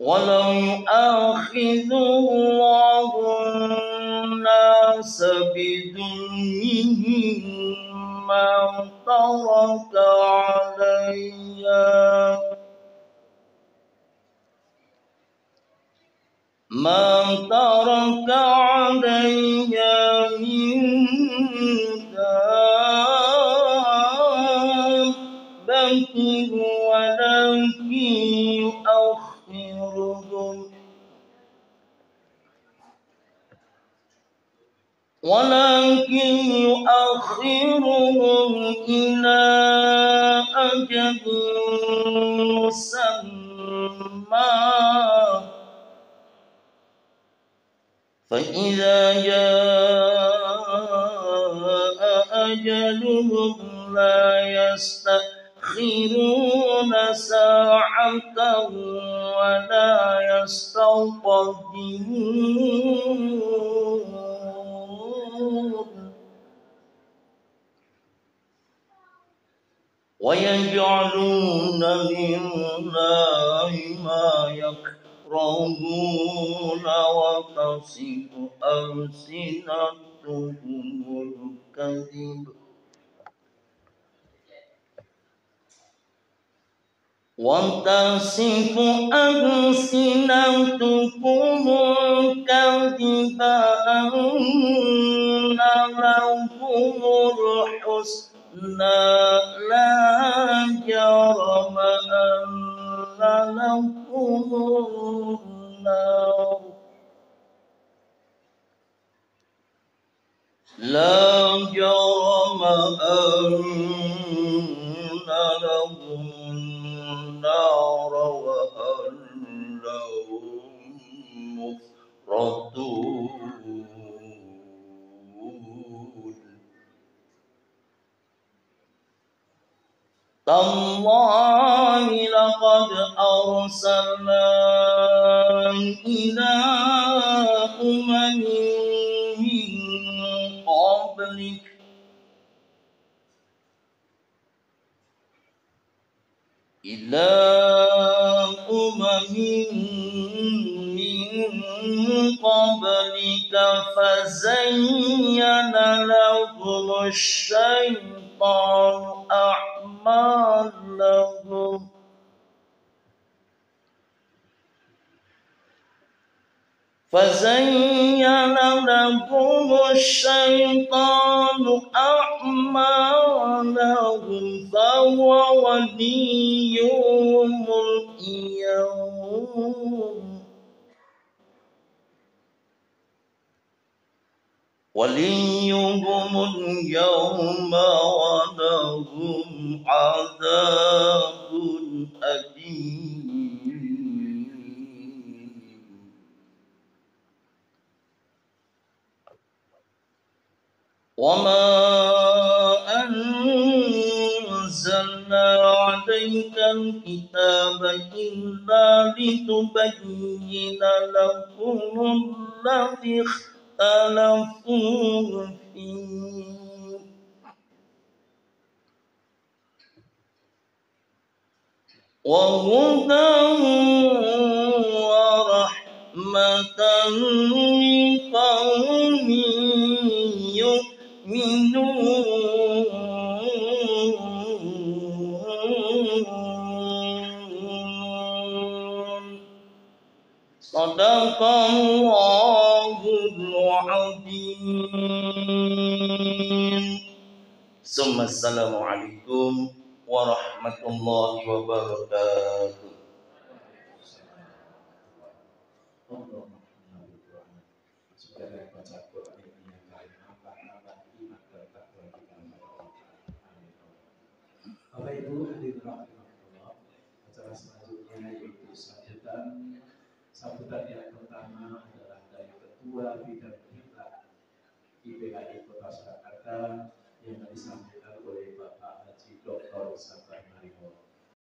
ولو يؤاخذ الله الناس بظلمهم ما ترك عليها ما ترك عليها من دابة ولكن يؤخرهم ولكن يؤخرهم إلى أجل مسمى. فإذا جاء أجلهم لا يستأخرون ساعة ولا يستقدمون ويجعلون لله ما يكرهون وتصف ألسنتهم الكذب. وتصف ألسنتكم الكذب أن لكم الحسنى. لا جرم أن لهم النار وأنهم مفرطون تالله لقد أرسلنا إلى أمم إلى أمم من قبلك فزين لهم الشيطان أعمالهم فزين لهم الشيطان أعمالهم فهو وليهم اليوم. وليهم اليوم ولهم عذاب. وما أنزلنا عليك الكتاب إلا لتبين لهم الذي اختلفوا فيه وهدى صدق الله العظيم ثم السلام عليكم ورحمة الله وبركاته Bapak Ibu hadirin rahimahullah, acara selanjutnya yaitu sajatan Sambutan yang pertama adalah dari Ketua Bidang Kita IPKI Kota Surakarta yang disampaikan oleh Bapak Haji Dr. Sampai